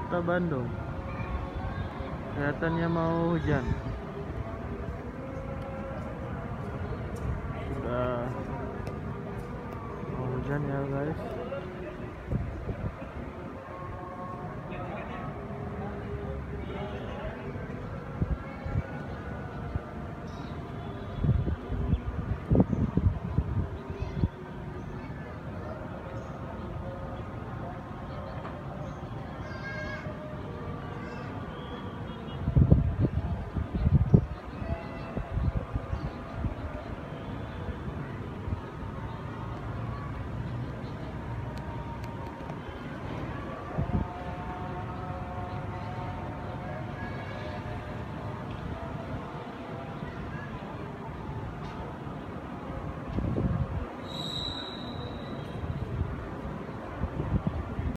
kota Bandung. Kelihatannya mau hujan. Sudah mau hujan ya guys.